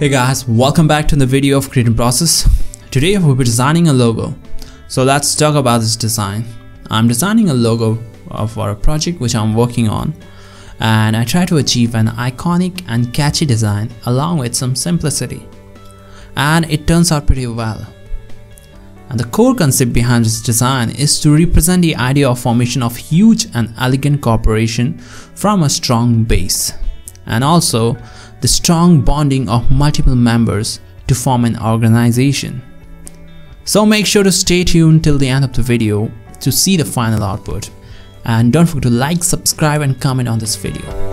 Hey guys, welcome back to the video of creatnprocess. Today we'll be designing a logo. So let's talk about this design. I'm designing a logo for a project which I'm working on and I try to achieve an iconic and catchy design along with some simplicity. And it turns out pretty well. And the core concept behind this design is to represent the idea of formation of huge and elegant corporation from a strong base and also the strong bonding of multiple members to form an organization. So make sure to stay tuned till the end of the video to see the final output and don't forget to like, subscribe and comment on this video.